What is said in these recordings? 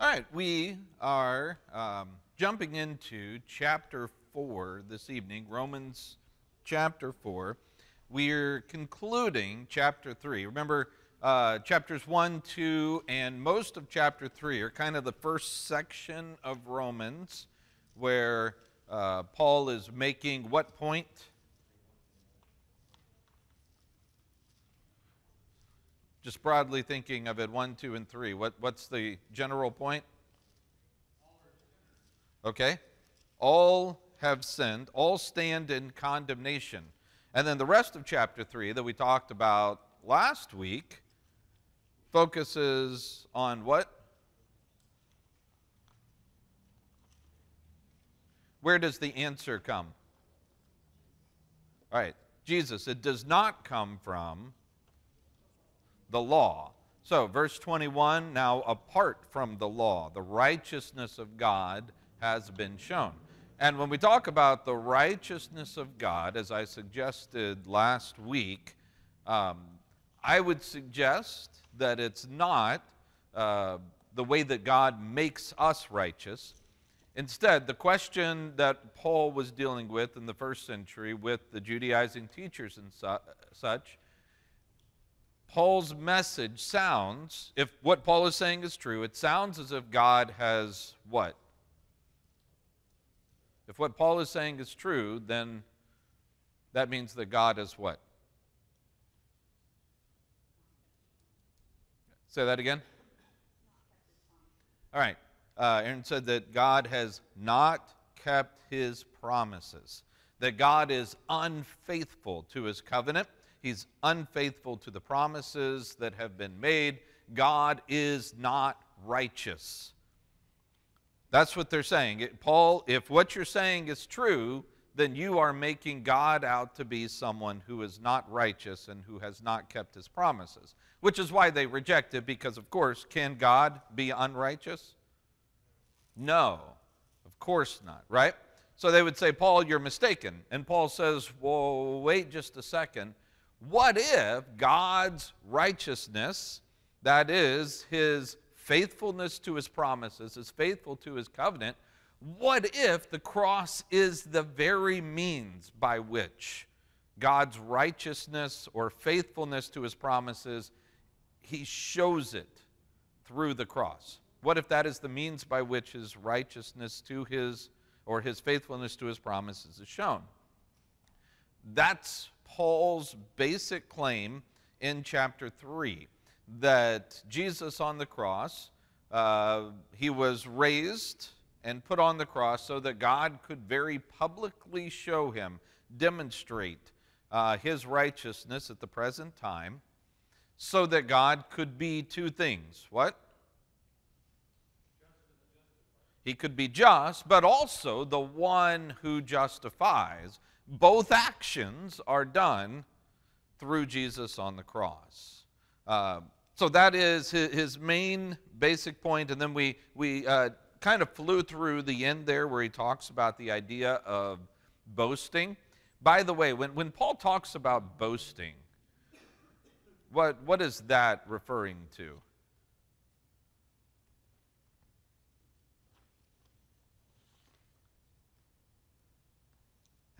All right, we are um, jumping into chapter 4 this evening, Romans chapter 4. We're concluding chapter 3. Remember, uh, chapters 1, 2, and most of chapter 3 are kind of the first section of Romans where uh, Paul is making what point? Just broadly thinking of it, 1, 2, and 3. What, what's the general point? Okay? All have sinned, all stand in condemnation. And then the rest of chapter 3 that we talked about last week focuses on what? Where does the answer come? All right, Jesus. It does not come from the law. So, verse 21 now, apart from the law, the righteousness of God has been shown. And when we talk about the righteousness of God, as I suggested last week, um, I would suggest that it's not uh, the way that God makes us righteous. Instead, the question that Paul was dealing with in the first century with the Judaizing teachers and su- such Paul's message sounds, if what Paul is saying is true, it sounds as if God has what? If what Paul is saying is true, then that means that God is what? Say that again. All right. Uh, Aaron said that God has not kept his promises, that God is unfaithful to his covenant He's unfaithful to the promises that have been made. God is not righteous. That's what they're saying. Paul, if what you're saying is true, then you are making God out to be someone who is not righteous and who has not kept his promises, which is why they reject it, because, of course, can God be unrighteous? No, of course not, right? So they would say, Paul, you're mistaken. And Paul says, well, wait just a second. What if God's righteousness, that is, his faithfulness to his promises, his faithful to his covenant, what if the cross is the very means by which God's righteousness or faithfulness to his promises, he shows it through the cross? What if that is the means by which his righteousness to his or his faithfulness to his promises is shown? That's Paul's basic claim in chapter 3 that Jesus on the cross, uh, he was raised and put on the cross so that God could very publicly show him, demonstrate uh, his righteousness at the present time, so that God could be two things. What? He could be just, but also the one who justifies both actions are done through Jesus on the cross. Uh, so that is his, main basic point, and then we, we uh, kind of flew through the end there where he talks about the idea of boasting. By the way, when, when Paul talks about boasting, what, what is that referring to?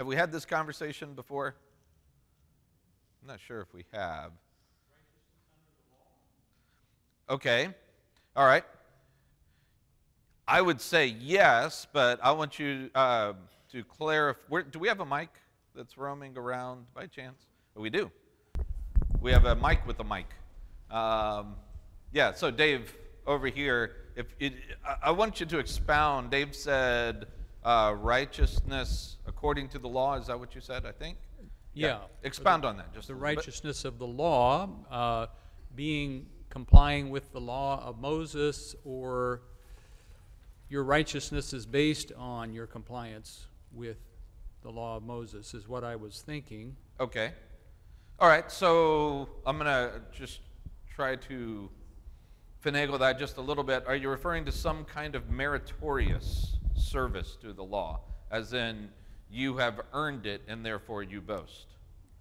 Have we had this conversation before? I'm not sure if we have. Okay. All right. I would say yes, but I want you uh, to clarify. Do we have a mic that's roaming around by chance? Oh, we do. We have a mic with a mic. Um, yeah, so Dave, over here, if it, I want you to expound. Dave said uh, righteousness according to the law. Is that what you said, I think? Yeah. yeah. Expound on that just The righteousness bit. of the law uh, being complying with the law of Moses, or your righteousness is based on your compliance with the law of Moses, is what I was thinking. Okay. All right, so I'm going to just try to finagle that just a little bit. Are you referring to some kind of meritorious service to the law, as in you have earned it and therefore you boast.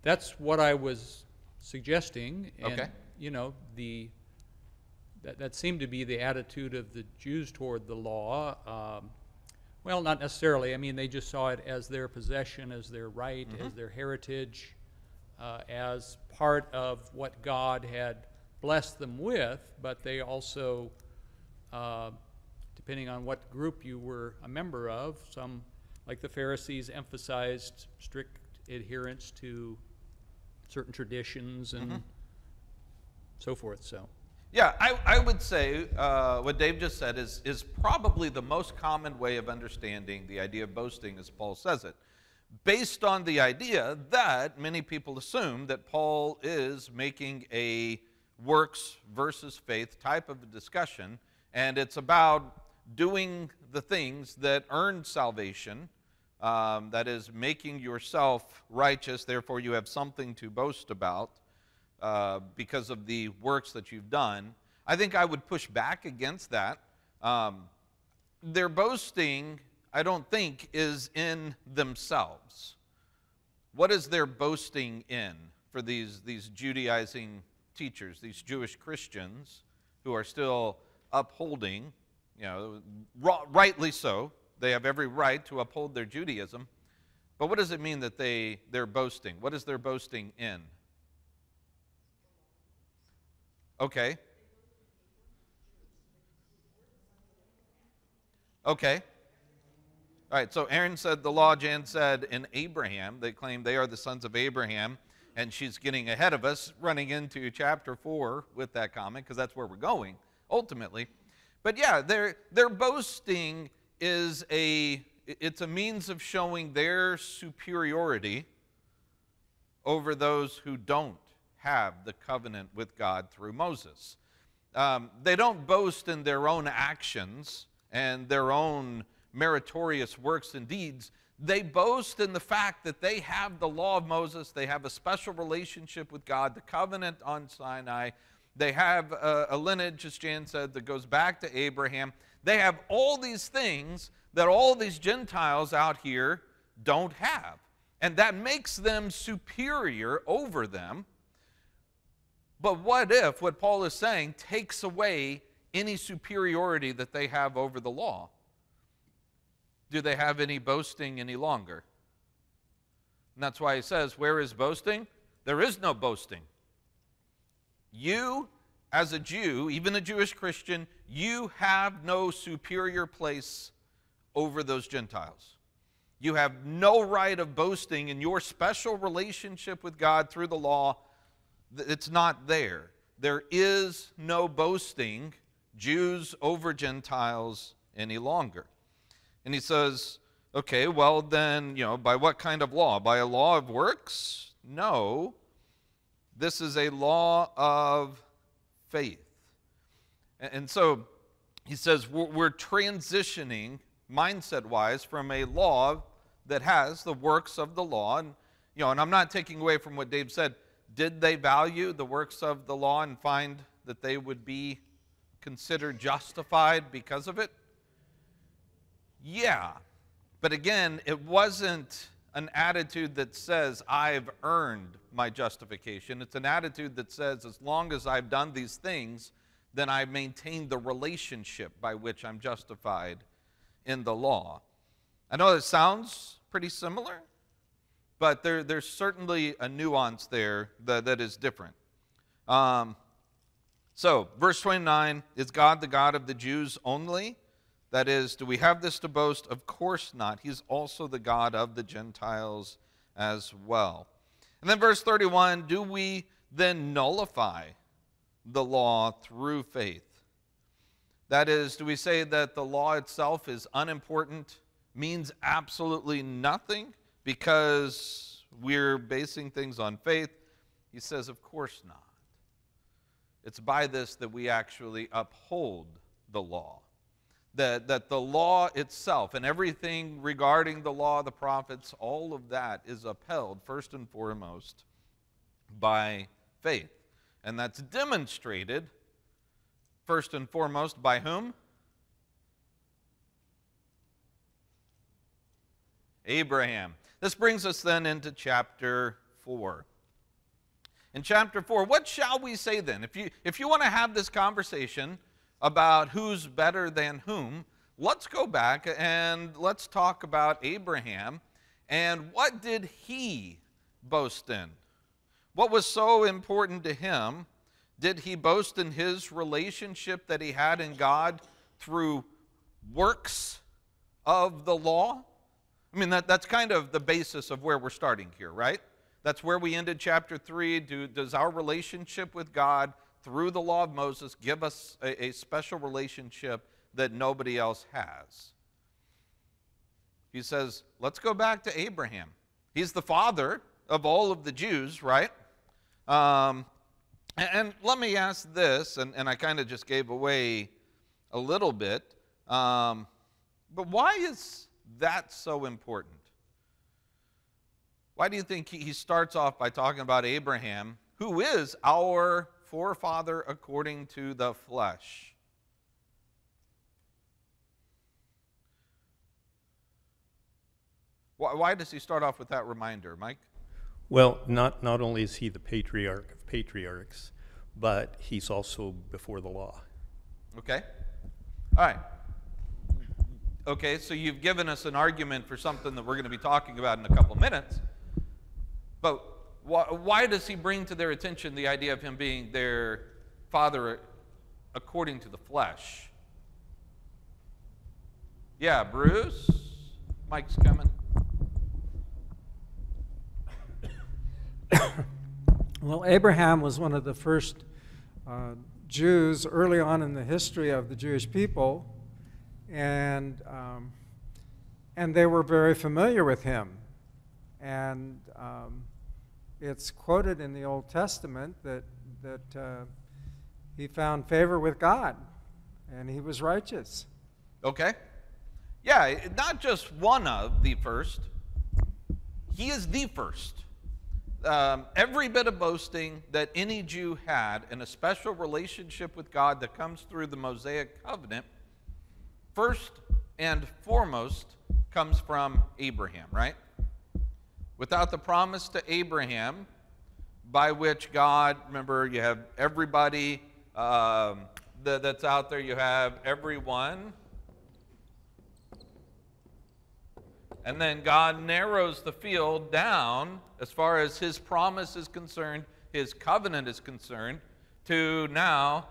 That's what I was suggesting. And, okay. You know, the that, that seemed to be the attitude of the Jews toward the law. Um, well, not necessarily. I mean, they just saw it as their possession, as their right, as their heritage, uh, as part of what God had blessed them with, but they also, uh, depending on what group you were a member of, some, like the Pharisees, emphasized strict adherence to certain traditions and so forth. So, Yeah, I, I would say uh, what Dave just said is, is probably the most common way of understanding the idea of boasting as Paul says it, based on the idea that many people assume that Paul is making a works versus faith type of a discussion, and it's about doing the things that earn salvation. Um, that is, making yourself righteous, therefore, you have something to boast about uh, because of the works that you've done. I think I would push back against that. Um, their boasting, I don't think, is in themselves. What is their boasting in for these, these Judaizing teachers, these Jewish Christians who are still upholding, you know, rightly so, they have every right to uphold their Judaism. But what does it mean that they, they're boasting? What is their boasting in? Okay. Okay. All right, so Aaron said the law, Jan said in Abraham. They claim they are the sons of Abraham, and she's getting ahead of us, running into chapter 4 with that comment, because that's where we're going, ultimately. But yeah, they're, they're boasting is a, it's a means of showing their superiority over those who don't have the covenant with God through Moses. Um, they don't boast in their own actions and their own meritorious works and deeds. They boast in the fact that they have the law of Moses, they have a special relationship with God, the covenant on Sinai. They have a, a lineage, as Jan said, that goes back to Abraham. They have all these things that all these Gentiles out here don't have. And that makes them superior over them. But what if what Paul is saying takes away any superiority that they have over the law? Do they have any boasting any longer? And that's why he says, Where is boasting? There is no boasting. You, as a Jew, even a Jewish Christian, you have no superior place over those Gentiles. You have no right of boasting in your special relationship with God through the law. It's not there. There is no boasting, Jews over Gentiles, any longer. And he says, okay, well, then, you know, by what kind of law? By a law of works? No. This is a law of faith. And so he says we're transitioning mindset wise from a law that has the works of the law. And, you know, and I'm not taking away from what Dave said. Did they value the works of the law and find that they would be considered justified because of it? Yeah. But again, it wasn't an attitude that says, I've earned my justification. It's an attitude that says, as long as I've done these things, then I maintain the relationship by which I'm justified in the law. I know it sounds pretty similar, but there, there's certainly a nuance there that, that is different. Um, so, verse 29 is God the God of the Jews only? That is, do we have this to boast? Of course not. He's also the God of the Gentiles as well. And then verse 31 do we then nullify the law through faith? That is, do we say that the law itself is unimportant, means absolutely nothing because we're basing things on faith? He says, of course not. It's by this that we actually uphold the law that, that the law itself and everything regarding the law, the prophets, all of that is upheld first and foremost by faith. And that's demonstrated first and foremost by whom? Abraham. This brings us then into chapter 4. in chapter 4. What shall we say then? If you, if you want to have this conversation about who's better than whom, let's go back and let's talk about Abraham and what did he boast in? What was so important to him? Did he boast in his relationship that he had in God through works of the law? I mean, that, that's kind of the basis of where we're starting here, right? That's where we ended chapter 3. Do, does our relationship with God through the law of Moses give us a, a special relationship that nobody else has? He says, let's go back to Abraham. He's the father of all of the Jews, right? Um, and, and, let me ask this, and, and I kind of just gave away a little bit, um, but why is that so important? Why do you think he, he starts off by talking about Abraham, who is our forefather according to the flesh? Why, why does he start off with that reminder, Mike? Well, not, not only is he the patriarch of patriarchs, but he's also before the law. Okay. All right. Okay, so you've given us an argument for something that we're going to be talking about in a couple minutes. But why, why does he bring to their attention the idea of him being their father according to the flesh? Yeah, Bruce? Mike's coming. well, Abraham was one of the first uh, Jews early on in the history of the Jewish people, and um, and they were very familiar with him, and um, it's quoted in the Old Testament that that uh, he found favor with God, and he was righteous. Okay, yeah, not just one of the first; he is the first um, every bit of boasting that any Jew had in a special relationship with God that comes through the Mosaic covenant, first and foremost comes from Abraham, right? Without the promise to Abraham, by which God, remember, you have everybody um, that, that's out there, you have everyone. And then God narrows the field down as far as his promise is concerned, his covenant is concerned, to now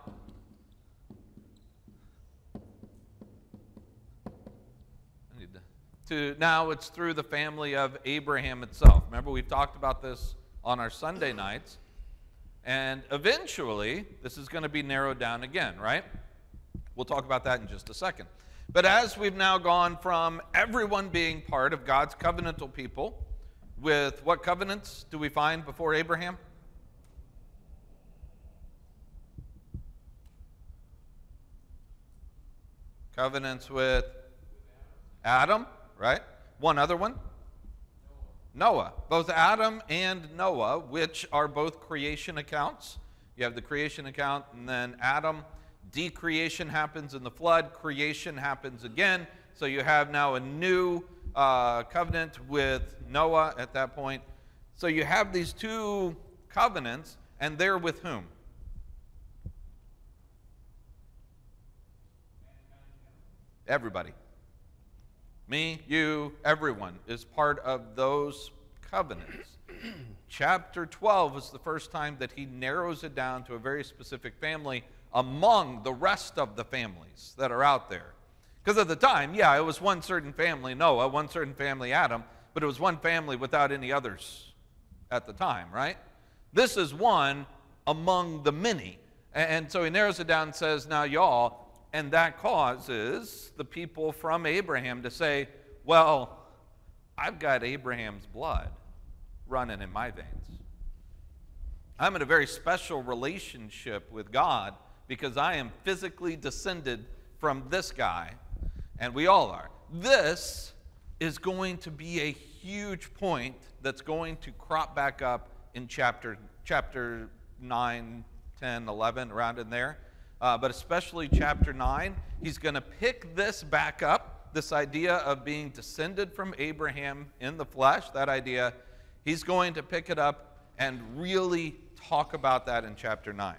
to now it's through the family of Abraham itself. Remember, we've talked about this on our Sunday nights. And eventually, this is going to be narrowed down again, right? We'll talk about that in just a second. But as we've now gone from everyone being part of God's covenantal people, with what covenants do we find before Abraham? Covenants with Adam, right? One other one? Noah. Both Adam and Noah, which are both creation accounts. You have the creation account, and then Adam decreation happens in the flood, creation happens again. So you have now a new uh, covenant with Noah at that point. So you have these two covenants, and they're with whom? Everybody. Me, you, everyone is part of those covenants. Chapter 12 is the first time that he narrows it down to a very specific family among the rest of the families that are out there. Because at the time, yeah, it was one certain family, Noah, one certain family, Adam, but it was one family without any others at the time, right? This is one among the many. And so he narrows it down and says, Now, y'all, and that causes the people from Abraham to say, Well, I've got Abraham's blood running in my veins. I'm in a very special relationship with God because I am physically descended from this guy, and we all are. This is going to be a huge point that's going to crop back up in chapter, chapter 9, 10, 11, around in there. Uh, but especially chapter 9, he's going to pick this back up, this idea of being descended from Abraham in the flesh, that idea. He's going to pick it up and really talk about that in chapter 9.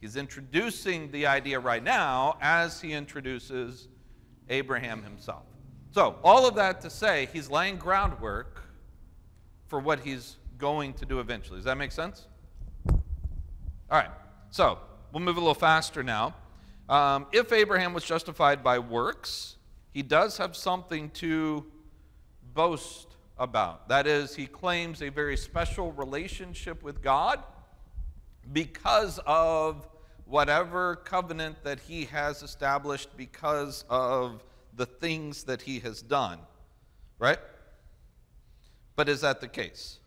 He's introducing the idea right now as he introduces Abraham himself. So, all of that to say, he's laying groundwork for what he's going to do eventually. Does that make sense? All right, so we'll move a little faster now. Um, if Abraham was justified by works, he does have something to boast about. That is, he claims a very special relationship with God because of whatever covenant that he has established, because of the things that he has done. Right? But is that the case?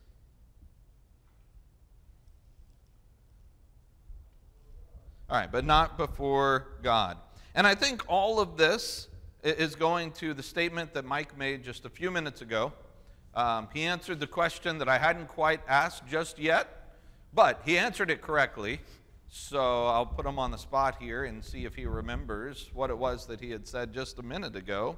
All right, but not before God. And I think all of this is going to the statement that Mike made just a few minutes ago. Um, he answered the question that I hadn't quite asked just yet, but he answered it correctly. So I'll put him on the spot here and see if he remembers what it was that he had said just a minute ago.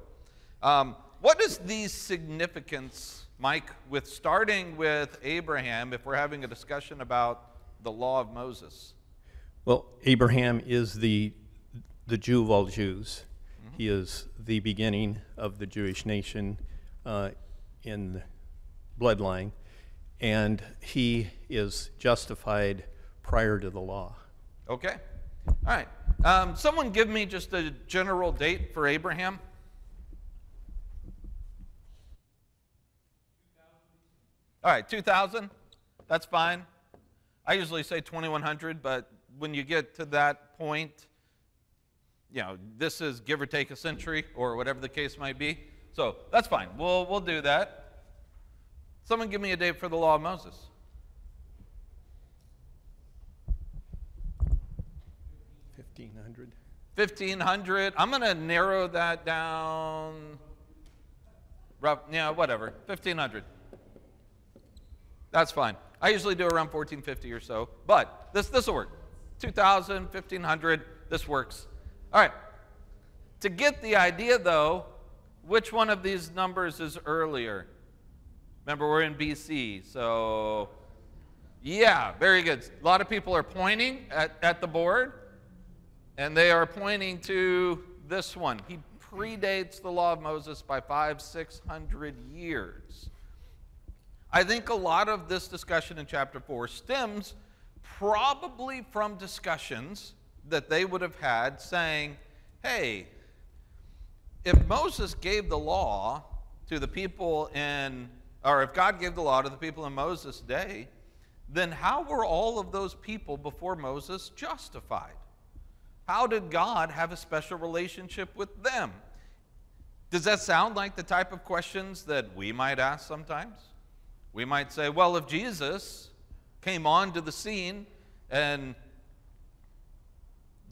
Um, what is the significance, Mike, with starting with Abraham if we're having a discussion about the law of Moses? Well, Abraham is the, the Jew of all Jews. Mm-hmm. He is the beginning of the Jewish nation uh, in bloodline, and he is justified prior to the law. Okay. All right. Um, someone give me just a general date for Abraham. All right, 2000. That's fine. I usually say 2100, but when you get to that point, you know, this is give or take a century or whatever the case might be. So that's fine. We'll, we'll do that. Someone give me a date for the law of Moses. Fifteen hundred. Fifteen hundred. I'm going to narrow that down. Rough, yeah, whatever. 1500. That's fine. I usually do around 1450 or so, but this this will work. 2000, 1500, this works. All right. To get the idea though, which one of these numbers is earlier? Remember, we're in BC, so yeah, very good. A lot of people are pointing at, at the board. And they are pointing to this one. He predates the law of Moses by five, six hundred years. I think a lot of this discussion in chapter 4 stems probably from discussions that they would have had saying, hey, if Moses gave the law to the people in, or if God gave the law to the people in Moses' day, then how were all of those people before Moses justified? How did God have a special relationship with them? Does that sound like the type of questions that we might ask sometimes? We might say, well, if Jesus came onto the scene and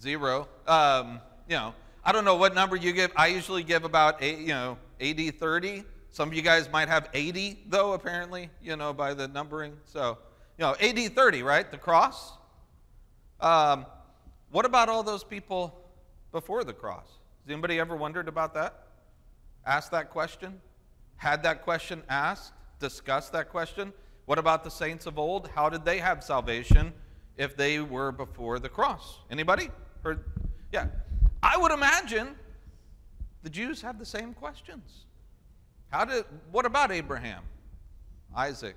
zero, um, you know, I don't know what number you give. I usually give about, eight, you know, AD 30. Some of you guys might have 80, though, apparently, you know, by the numbering. So, you know, AD 30, right? The cross. Um, what about all those people before the cross? Has anybody ever wondered about that? Asked that question? Had that question asked? Discussed that question? What about the saints of old? How did they have salvation if they were before the cross? Anybody? Or, yeah. I would imagine the Jews have the same questions. How did what about Abraham, Isaac,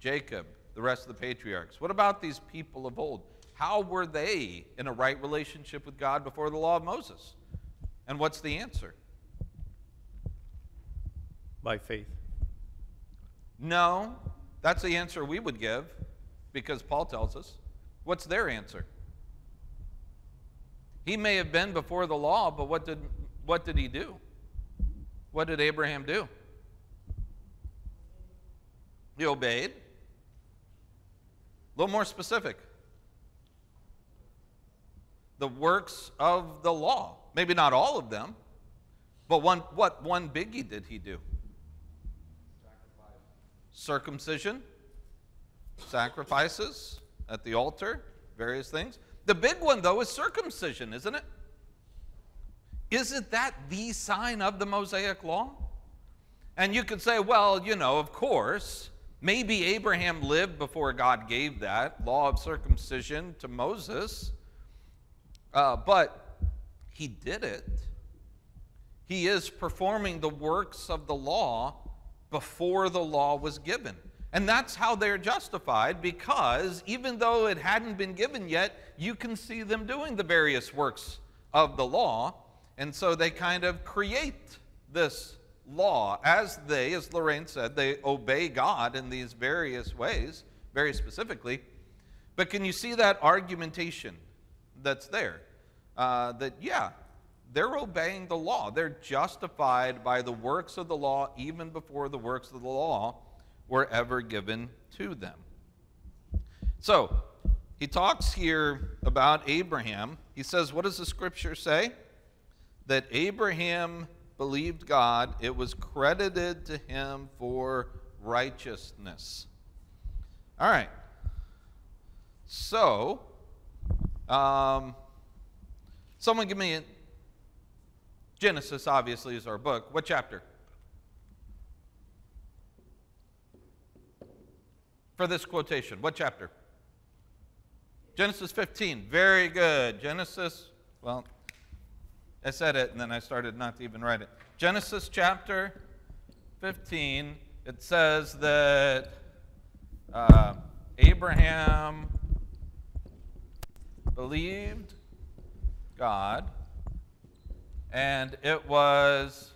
Jacob, the rest of the patriarchs? What about these people of old? How were they in a right relationship with God before the law of Moses? And what's the answer? By faith. No, that's the answer we would give because Paul tells us. What's their answer? He may have been before the law, but what did, what did he do? What did Abraham do? He obeyed. A little more specific the works of the law. Maybe not all of them, but one, what one biggie did he do? Circumcision, sacrifices at the altar, various things. The big one, though, is circumcision, isn't it? Isn't that the sign of the Mosaic law? And you could say, well, you know, of course, Maybe Abraham lived before God gave that law of circumcision to Moses, uh, but he did it. He is performing the works of the law before the law was given. And that's how they're justified because even though it hadn't been given yet, you can see them doing the various works of the law. And so they kind of create this law as they, as Lorraine said, they obey God in these various ways, very specifically. But can you see that argumentation that's there? Uh, that, yeah, they're obeying the law. They're justified by the works of the law even before the works of the law were ever given to them. So, he talks here about Abraham. He says, What does the scripture say? That Abraham believed God, it was credited to him for righteousness. All right. So, um, someone give me Genesis, obviously, is our book. What chapter? For this quotation, what chapter? Genesis 15. Very good. Genesis, well, I said it and then I started not to even write it. Genesis chapter 15, it says that uh, Abraham believed God and it was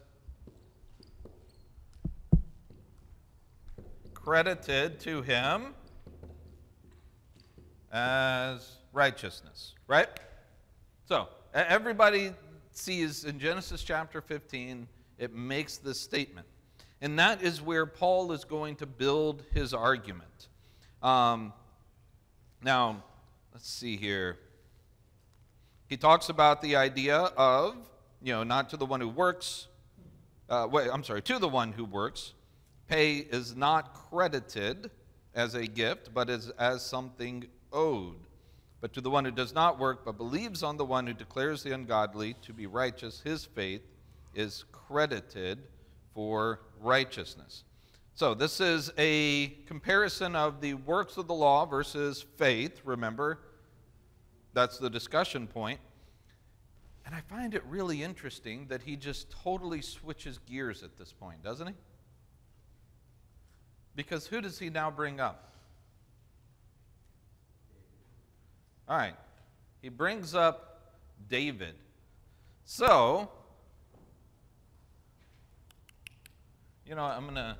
credited to him as righteousness, right? So, everybody sees in Genesis chapter 15, it makes this statement. And that is where Paul is going to build his argument. Um, now, let's see here. He talks about the idea of you know, not to the one who works. Uh, wait, I'm sorry, to the one who works. Pay is not credited as a gift, but as, as something owed. But to the one who does not work, but believes on the one who declares the ungodly to be righteous, his faith is credited for righteousness. So, this is a comparison of the works of the law versus faith. Remember, that's the discussion point. And I find it really interesting that he just totally switches gears at this point, doesn't he? Because who does he now bring up? All right. He brings up David. So, you know, I'm going to,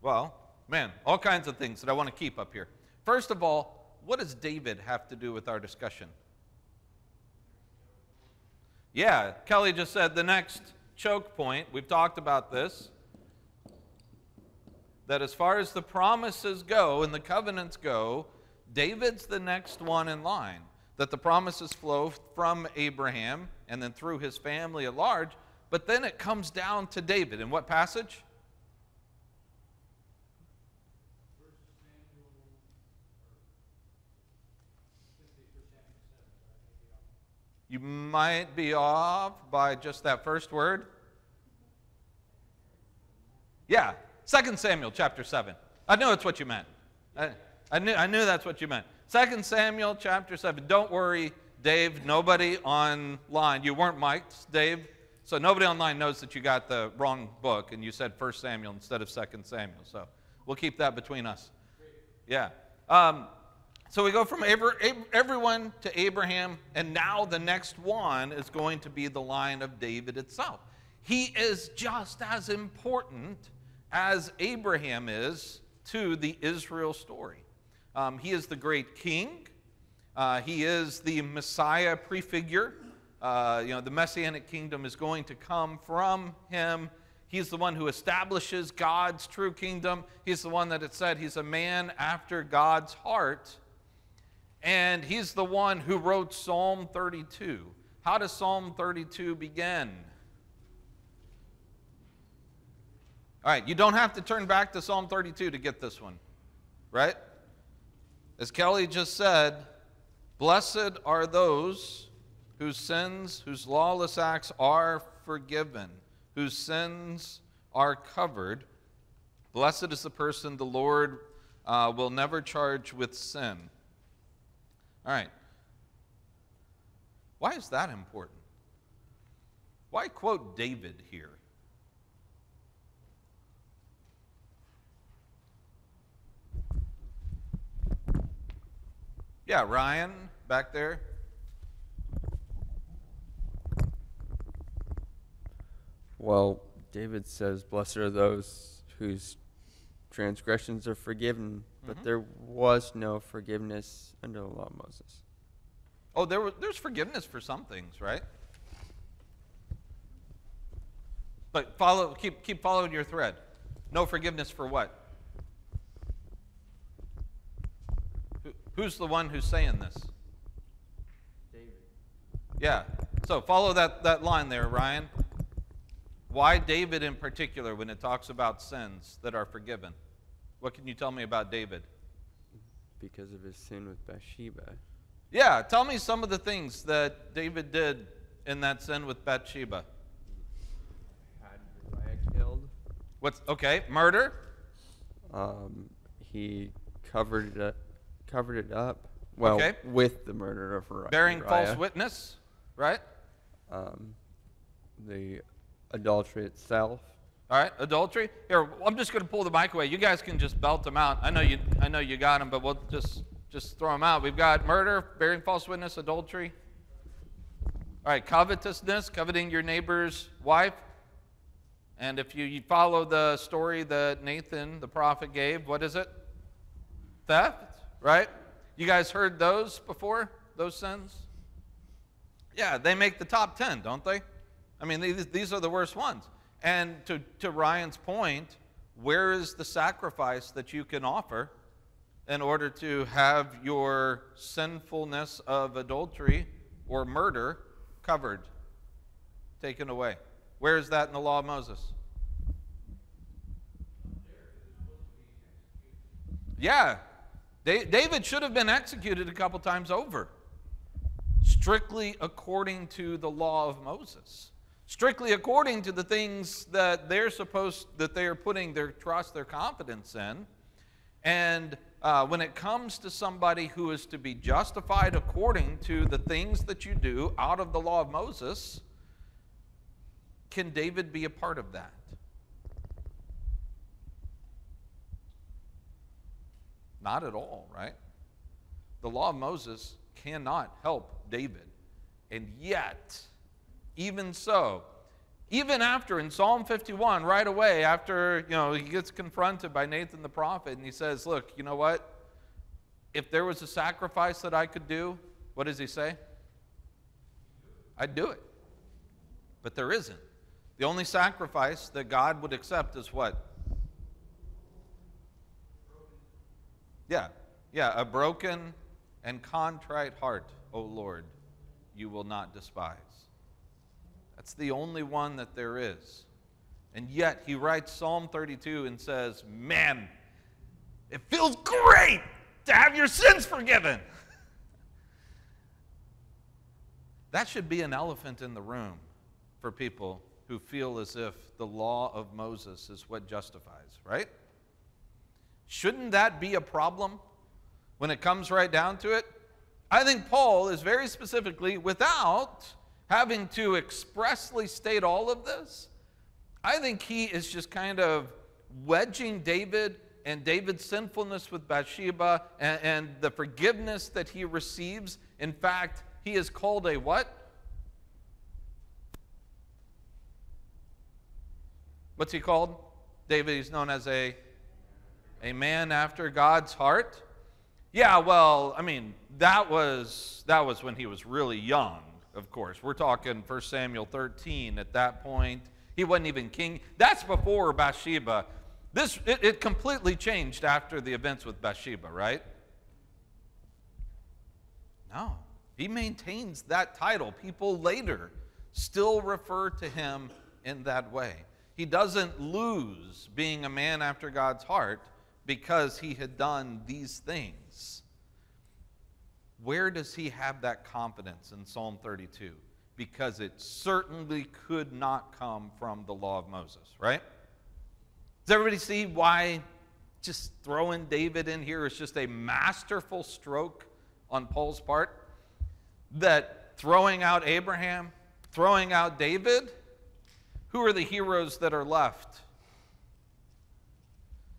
well, man, all kinds of things that I want to keep up here. First of all, what does David have to do with our discussion? Yeah, Kelly just said the next choke point, we've talked about this, that as far as the promises go and the covenants go, David's the next one in line. That the promises flow from Abraham and then through his family at large, but then it comes down to David. In what passage? You might be off by just that first word. Yeah, 2 Samuel chapter 7. I knew that's what you meant. I, I, knew, I knew that's what you meant. 2 Samuel chapter 7. Don't worry, Dave, nobody online. You weren't mic'd, Dave, so nobody online knows that you got the wrong book and you said 1 Samuel instead of 2 Samuel. So we'll keep that between us. Yeah. Um, so we go from everyone to Abraham, and now the next one is going to be the line of David itself. He is just as important as Abraham is to the Israel story. Um, he is the great king. Uh, he is the Messiah prefigure. Uh, you know, the messianic kingdom is going to come from him. He's the one who establishes God's true kingdom. He's the one that it said he's a man after God's heart. And he's the one who wrote Psalm 32. How does Psalm 32 begin? All right, you don't have to turn back to Psalm 32 to get this one, right? As Kelly just said, blessed are those whose sins, whose lawless acts are forgiven, whose sins are covered. Blessed is the person the Lord uh, will never charge with sin. All right. Why is that important? Why quote David here? Yeah, Ryan back there. Well, David says, Blessed are those whose transgressions are forgiven, but Mhm. there was no forgiveness under the law of Moses. Oh, there was, there's forgiveness for some things, right? But follow, keep, keep following your thread. No forgiveness for what? Who, who's the one who's saying this? David. Yeah. So follow that, that line there, Ryan. Why David in particular when it talks about sins that are forgiven? What can you tell me about David? Because of his sin with Bathsheba. Yeah, tell me some of the things that David did in that sin with Bathsheba. Had Uriah killed. What's okay? Murder? Um, he covered it, covered it up. Well, Okay. with the murder of Uri- Bearing Uriah. false witness, right? Um, the adultery itself. All right, adultery. Here, I'm just going to pull the mic away. You guys can just belt them out. I know you. I know you got them, but we'll just just throw them out. We've got murder, bearing false witness, adultery. All right, covetousness, coveting your neighbor's wife. And if you, you follow the story that Nathan, the prophet, gave, what is it? Theft, right? You guys heard those before? Those sins? Yeah, they make the top 10, don't they? I mean, these, these are the worst ones. And to, to Ryan's point, where is the sacrifice that you can offer in order to have your sinfulness of adultery or murder covered, taken away? Where is that in the law of Moses? Yeah, David should have been executed a couple times over, strictly according to the law of Moses strictly according to the things that they're supposed that they are putting their trust their confidence in. And uh, when it comes to somebody who is to be justified according to the things that you do out of the law of moses can david be a part of that? Not at all right? The law of moses cannot help david. And yet even so, even after in Psalm 51, right away, after you know he gets confronted by Nathan the prophet, and he says, Look, you know what? If there was a sacrifice that I could do, what does he say? I'd do it. But there isn't. The only sacrifice that God would accept is what? Yeah, yeah, a broken and contrite heart, O Lord, you will not despise. That's the only one that there is. And yet he writes Psalm 32 and says, Man, it feels great to have your sins forgiven. that should be an elephant in the room for people who feel as if the law of Moses is what justifies, right? Shouldn't that be a problem when it comes right down to it? I think Paul is very specifically without having to expressly state all of this, I think he is just kind of wedging David and David's sinfulness with Bathsheba and, and, the forgiveness that he receives. In fact, he is called a what? What's he called? David, he's known as a, a man after God's heart. Yeah, well, I mean, that was that was when he was really young of course. We're talking 1 Samuel 13 at that point. He wasn't even king. That's before Bathsheba. This it, it completely changed after the events with Bathsheba, right? No. He maintains that title. People later still refer to him in that way. He doesn't lose being a man after God's heart because he had done these things. Where does he have that confidence in Psalm 32? Because it certainly could not come from the law of Moses, right? Does everybody see why just throwing David in here is just a masterful stroke on Paul's part? That throwing out Abraham, throwing out David, who are the heroes that are left?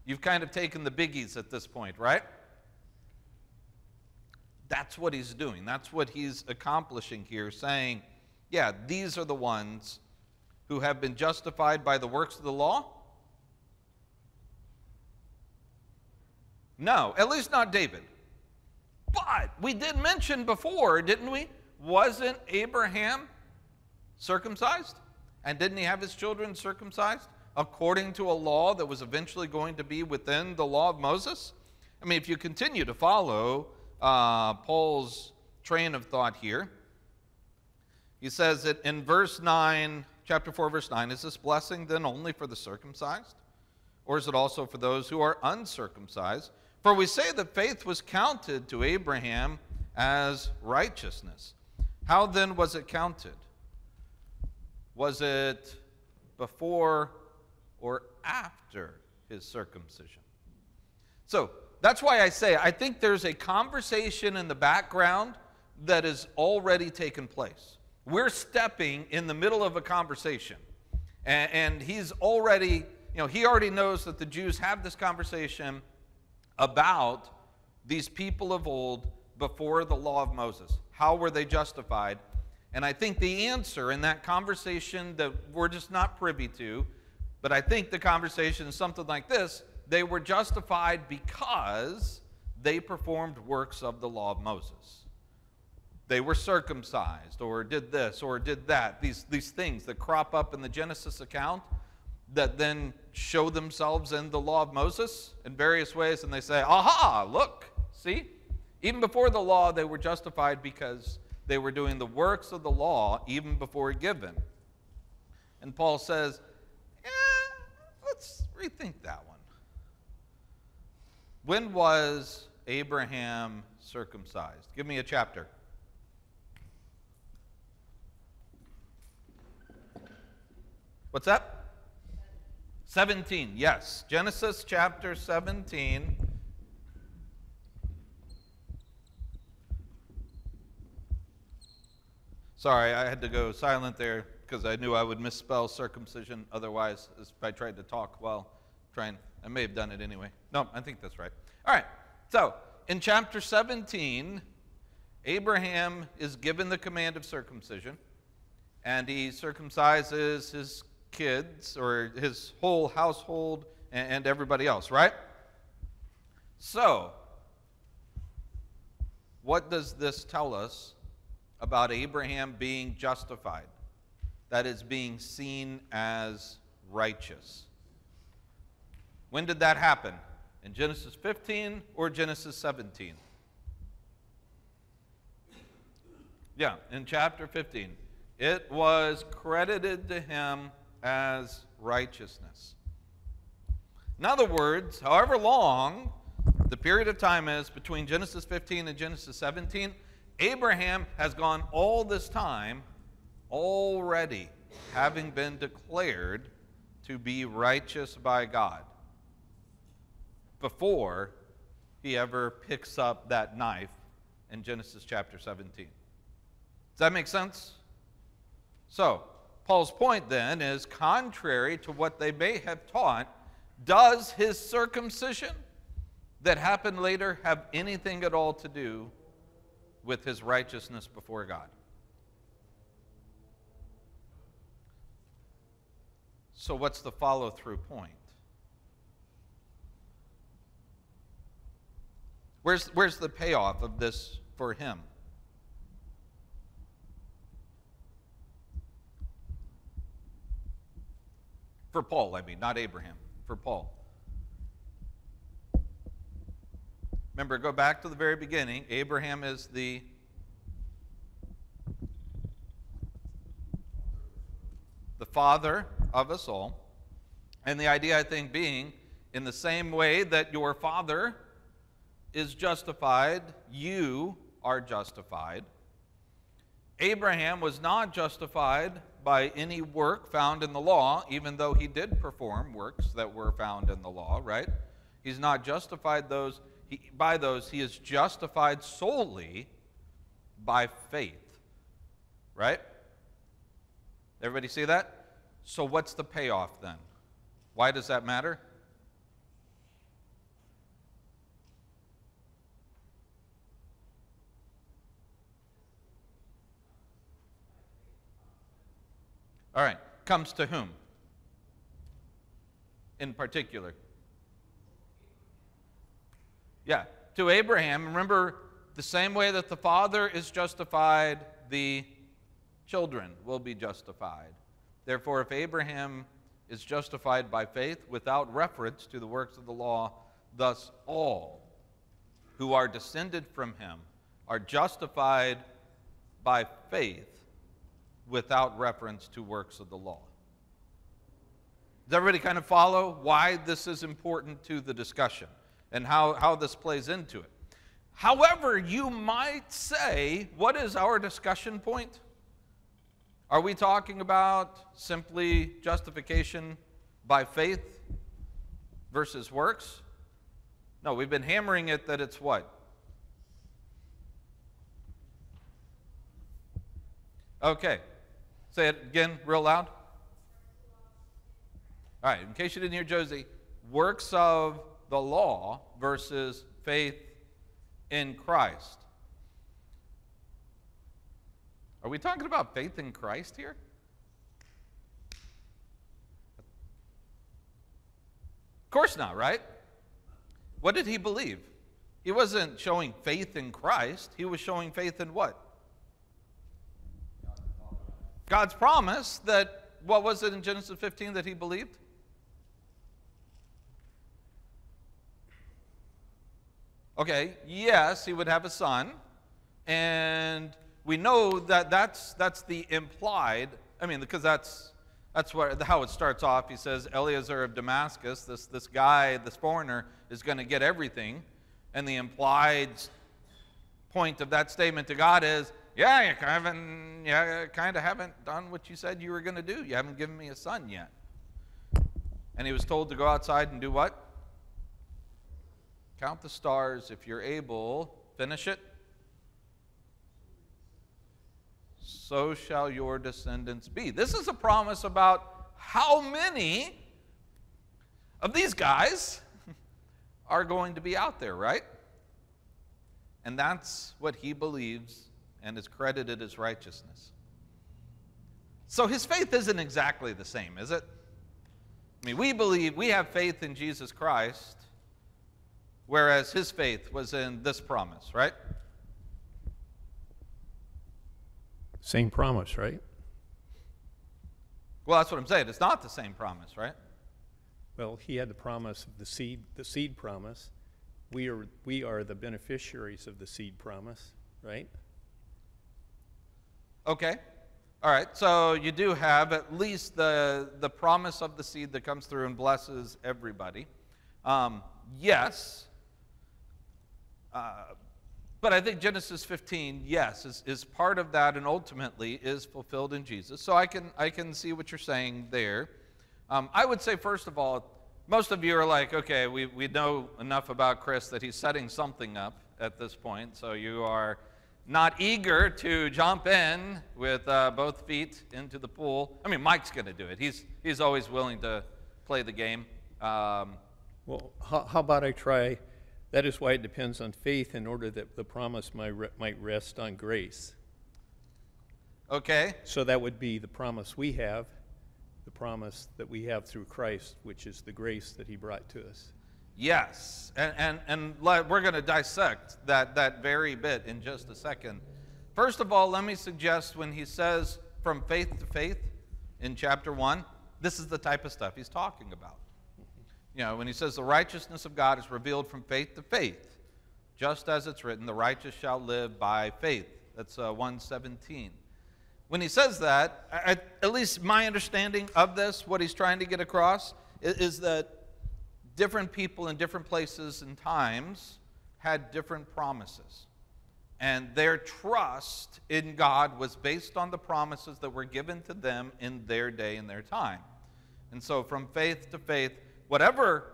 You've kind of taken the biggies at this point, right? That's what he's doing. That's what he's accomplishing here, saying, yeah, these are the ones who have been justified by the works of the law? No, at least not David. But we did mention before, didn't we? Wasn't Abraham circumcised? And didn't he have his children circumcised according to a law that was eventually going to be within the law of Moses? I mean, if you continue to follow uh, Paul's train of thought here, he says that in verse 9, chapter 4, verse 9, is this blessing then only for the circumcised? Or is it also for those who are uncircumcised? For we say that faith was counted to Abraham as righteousness. How then was it counted? Was it before or after his circumcision? So that's why I say I think there's a conversation in the background that has already taken place. We're stepping in the middle of a conversation, and, and he's already, you know, he already knows that the Jews have this conversation about these people of old before the law of Moses. How were they justified? And I think the answer in that conversation that we're just not privy to, but I think the conversation is something like this they were justified because they performed works of the law of Moses. They were circumcised, or did this, or did that. These, these things that crop up in the Genesis account that then show themselves in the law of Moses in various ways, and they say, Aha, look, see? Even before the law, they were justified because they were doing the works of the law even before given. And Paul says, eh, let's rethink that one. When was Abraham circumcised? Give me a chapter. What's that? 17, yes. Genesis chapter 17. Sorry, I had to go silent there because I knew I would misspell circumcision otherwise if I tried to talk while trying. I may have done it anyway. No, I think that's right. All right, so in chapter 17, Abraham is given the command of circumcision, and he circumcises his kids or his whole household and, everybody else, right? So, what does this tell us about Abraham being justified? That is, being seen as righteous. When did that happen? In Genesis 15 or Genesis 17? Yeah, in chapter 15. It was credited to him as righteousness. In other words, however long the period of time is between Genesis 15 and Genesis 17, Abraham has gone all this time already having been declared to be righteous by God before he ever picks up that knife in Genesis chapter 17. Does that make sense? So, Paul's point then is contrary to what they may have taught, does his circumcision that happened later have anything at all to do with his righteousness before God? So, what's the follow through point? Where's, where's the payoff of this for him? For Paul, I mean, not Abraham, for Paul. Remember, go back to the very beginning. Abraham is the the father of us all. And the idea, I think, being in the same way that your father is justified, you are justified. Abraham was not justified by any work found in the law, even though he did perform works that were found in the law, right? He's not justified those he, by those. He is justified solely by faith, right? Everybody see that? So what's the payoff then? Why does that matter? All right, comes to whom? In particular. Yeah, to Abraham. Remember, the same way that the father is justified, the children will be justified. Therefore, if Abraham is justified by faith without reference to the works of the law, thus all who are descended from him are justified by faith without reference to works of the law. Does everybody kind of follow why this is important to the discussion and how, how this plays into it? However, you might say, what is our discussion point? Are we talking about simply justification by faith versus works? No, we've been hammering it that it's what? Okay. Say it again, real loud. All right, in case you didn't hear Josie, works of the law versus faith in Christ. Are we talking about faith in Christ here? Of course not, right? What did he believe? He wasn't showing faith in Christ, he was showing faith in what? God's promise that, what was it in Genesis 15 that he believed? Okay, yes, he would have a son, and we know that that's, that's the implied, I mean, because that's, that's what, how it starts off. He says, Eliezer of Damascus, this, this guy, this foreigner, is going to get everything. And the implied point of that statement to God is, yeah, you of, yeah, kind of haven't done what you said you were going to do. You haven't given me a son yet. And he was told to go outside and do what? Count the stars if you're able. Finish it. So shall your descendants be. This is a promise about how many of these guys are going to be out there, right? And that's what he believes and is credited as righteousness. So his faith isn't exactly the same, is it? I mean, we believe, we have faith in Jesus Christ, whereas his faith was in this promise, right? Same promise, right? Well, that's what I'm saying. It's not the same promise, right? Well, he had the promise of the seed, the seed promise. We are, we are the beneficiaries of the seed promise, right? Okay. All right. So you do have at least the, the promise of the seed that comes through and blesses everybody. Um, yes. Uh, but I think Genesis 15, yes, is, is part of that and ultimately is fulfilled in Jesus. So I can, I can see what you're saying there. Um, I would say, first of all, most of you are like, okay, we, we know enough about Chris that he's setting something up at this point. So you are not eager to jump in with uh, both feet into the pool. I mean, Mike's going to do it. He's, he's always willing to play the game. Um, well, how, how, about I try? That is why it depends on faith in order that the promise might, re might rest on grace. Okay. So that would be the promise we have, the promise that we have through Christ, which is the grace that he brought to us. Yes, and, and, and we're going to dissect that, that very bit in just a second. First of all, let me suggest when he says from faith to faith in chapter 1, this is the type of stuff he's talking about. You know, when he says the righteousness of God is revealed from faith to faith, just as it's written, the righteous shall live by faith. That's uh, 117. When he says that, at, at least my understanding of this, what he's trying to get across, is, is that different people in different places and times had different promises. And their trust in God was based on the promises that were given to them in their day and their time. And so, from faith to faith, whatever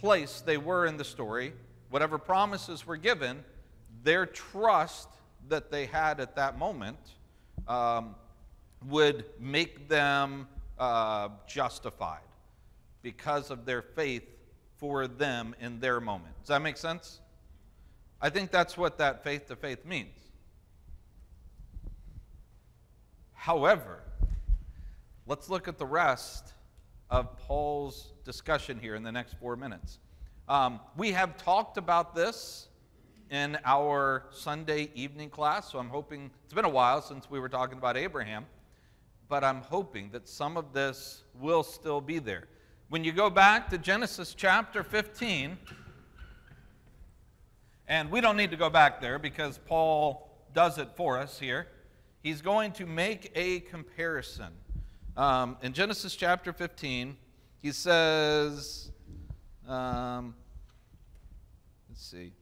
place they were in the story, whatever promises were given, their trust that they had at that moment um, would make them uh, justified because of their faith for them in their moment. Does that make sense? I think that's what that faith to faith means. However, let's look at the rest of Paul's discussion here in the next four minutes. Um, we have talked about this in our Sunday evening class, so I'm hoping it's been a while since we were talking about Abraham, but I'm hoping that some of this will still be there. When you go back to Genesis chapter 15, and we don't need to go back there because Paul does it for us here, he's going to make a comparison. Um, in Genesis chapter 15, he says, um, let's see.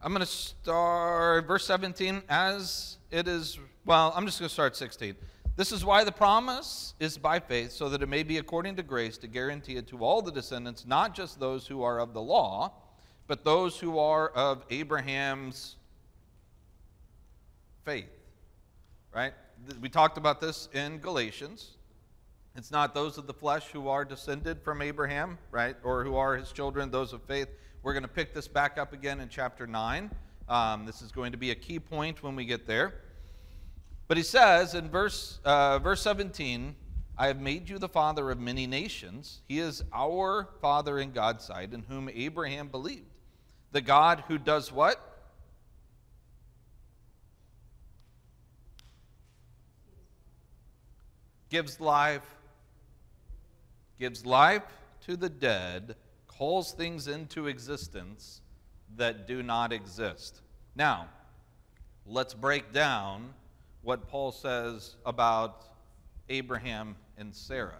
I'm going to start verse 17 as it is. Well, I'm just going to start 16. This is why the promise is by faith, so that it may be according to grace to guarantee it to all the descendants, not just those who are of the law, but those who are of Abraham's faith. Right? We talked about this in Galatians. It's not those of the flesh who are descended from Abraham, right, or who are his children, those of faith. We're going to pick this back up again in chapter 9. Um, this is going to be a key point when we get there. But he says in verse, uh, verse 17, I have made you the father of many nations. He is our father in God's sight, in whom Abraham believed. The God who does what? Gives life, gives life to the dead, calls things into existence that do not exist. Now, let's break down what Paul says about Abraham and Sarah.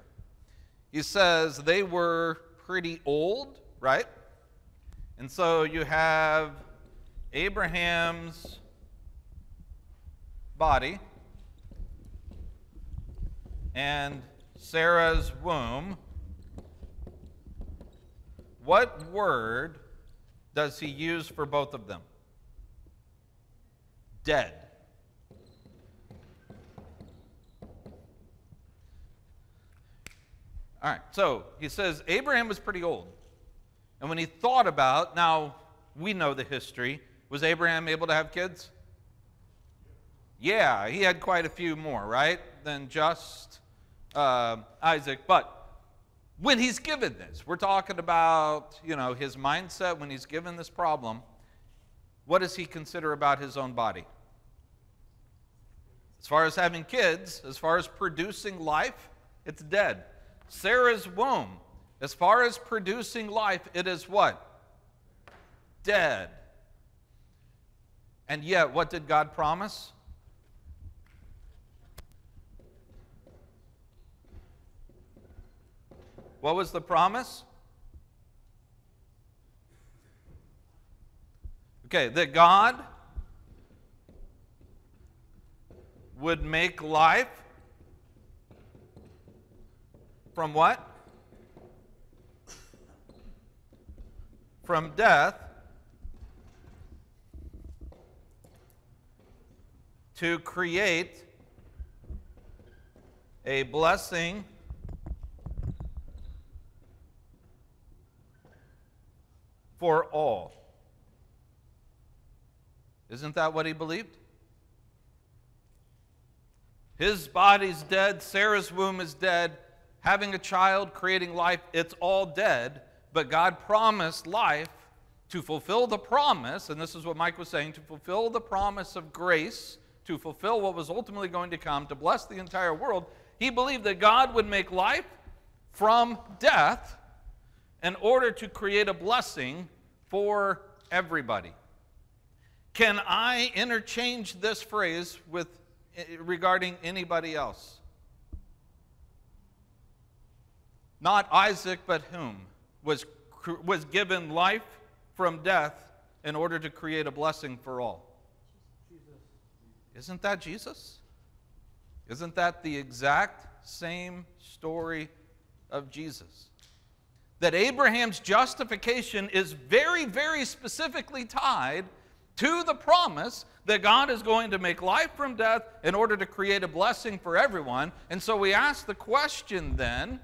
He says they were pretty old, right? And so you have Abraham's body and Sarah's womb. What word does he use for both of them? Dead. All right, so he says Abraham was pretty old. And when he thought about, now we know the history, was Abraham able to have kids? Yeah, he had quite a few more, right, than just uh, Isaac. But when he's given this, we're talking about, you know, his mindset when he's given this problem, what does he consider about his own body? As far as having kids, as far as producing life, it's dead. Sarah's womb, as far as producing life, it is what? Dead. And yet, what did God promise? What was the promise? Okay, that God would make life from what? From death to create a blessing for all. Isn't that what he believed? His body's dead, Sarah's womb is dead, having a child, creating life, it's all dead. But God promised life to fulfill the promise, and this is what Mike was saying to fulfill the promise of grace, to fulfill what was ultimately going to come, to bless the entire world. He believed that God would make life from death in order to create a blessing for everybody. Can I interchange this phrase with eh, regarding anybody else? Not Isaac, but whom? Was, was given life from death in order to create a blessing for all? Isn't that Jesus? Isn't that the exact same story of Jesus? That Abraham's justification is very, very specifically tied to the promise that God is going to make life from death in order to create a blessing for everyone. And so we ask the question then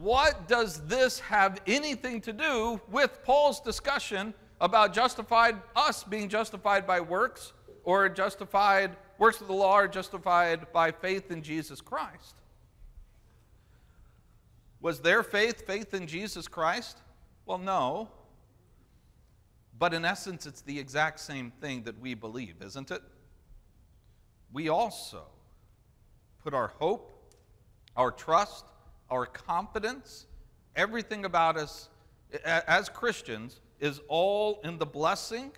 what does this have anything to do with Paul's discussion about justified, us being justified by works or justified, works of the law are justified by faith in Jesus Christ? Was their faith faith in Jesus Christ? Well, no. But in essence, it's the exact same thing that we believe, isn't it? We also put our hope, our trust, our confidence, everything about us as Christians is all in the blessing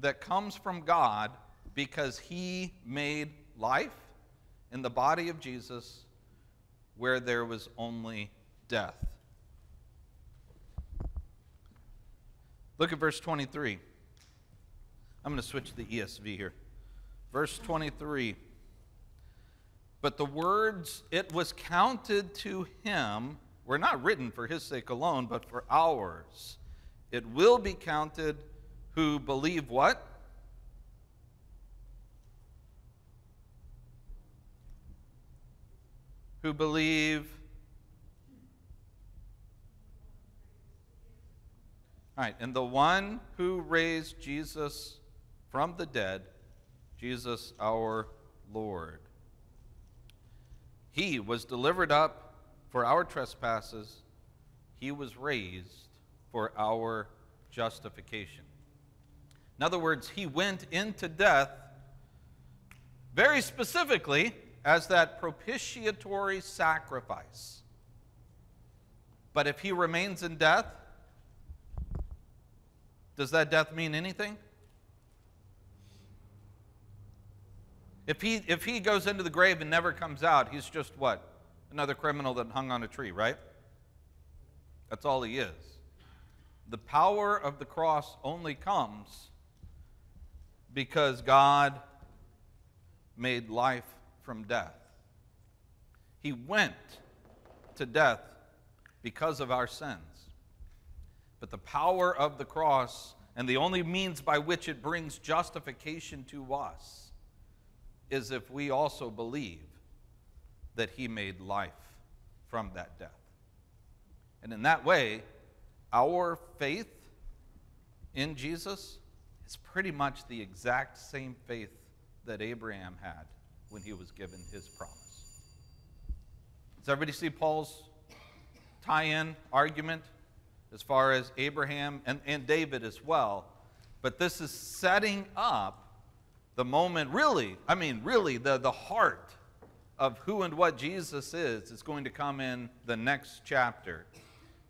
that comes from God because He made life in the body of Jesus where there was only death. Look at verse 23. I'm going to switch to the ESV here. Verse 23. But the words, it was counted to him, were not written for his sake alone, but for ours. It will be counted who believe what? Who believe All right, and the one who raised Jesus from the dead, Jesus our Lord. He was delivered up for our trespasses, he was raised for our justification. In other words, he went into death very specifically as that propitiatory sacrifice. But if he remains in death, does that death mean anything? If he, if he goes into the grave and never comes out, he's just what? Another criminal that hung on a tree, right? That's all he is. The power of the cross only comes because God made life from death. He went to death because of our sins. But the power of the cross and the only means by which it brings justification to us is if we also believe that he made life from that death. And in that way, our faith in Jesus is pretty much the exact same faith that Abraham had when he was given his promise. Does everybody see Paul's tie in argument as far as Abraham and, and David as well. But this is setting up the moment, really, I mean, really, the, the heart of who and what Jesus is is going to come in the next chapter.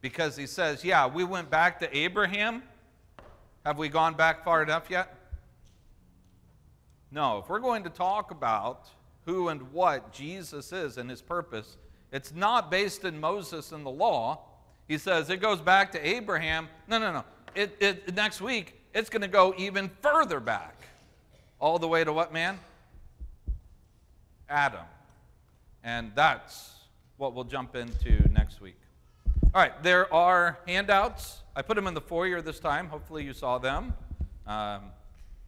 Because he says, Yeah, we went back to Abraham. Have we gone back far enough yet? No. If we're going to talk about who and what Jesus is and his purpose, it's not based in Moses and the law. He says it goes back to Abraham. No, no, no. It, it, next week, it's going to go even further back. All the way to what man? Adam. And that's what we'll jump into next week. All right, there are handouts. I put them in the foyer this time. Hopefully, you saw them. Um,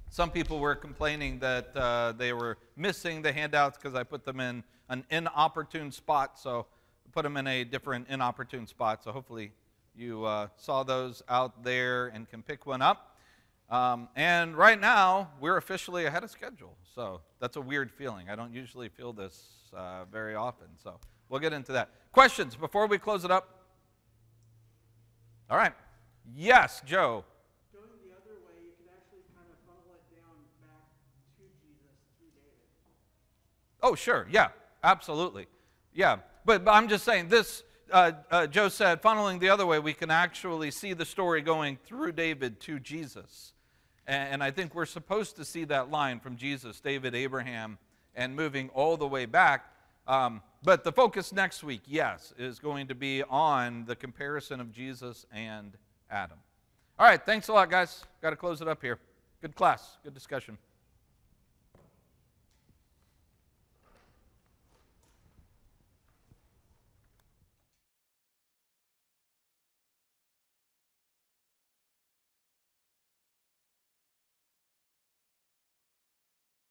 some people were complaining that uh, they were missing the handouts because I put them in an inopportune spot. So put them in a different inopportune spot. So hopefully you uh, saw those out there and can pick one up. Um, and right now, we're officially ahead of schedule. So that's a weird feeling. I don't usually feel this uh, very often. So we'll get into that. Questions before we close it up? All right. Yes, Joe. Going the other way, you could actually kind of funnel it down back to Jesus through David. Oh, sure. Yeah, absolutely. Yeah. But, but I'm just saying, this, uh, uh, Joe said, funneling the other way, we can actually see the story going through David to Jesus. And, I think we're supposed to see that line from Jesus, David, Abraham, and moving all the way back. Um, but the focus next week, yes, is going to be on the comparison of Jesus and Adam. All right, thanks a lot, guys. Got to close it up here. Good class, good discussion.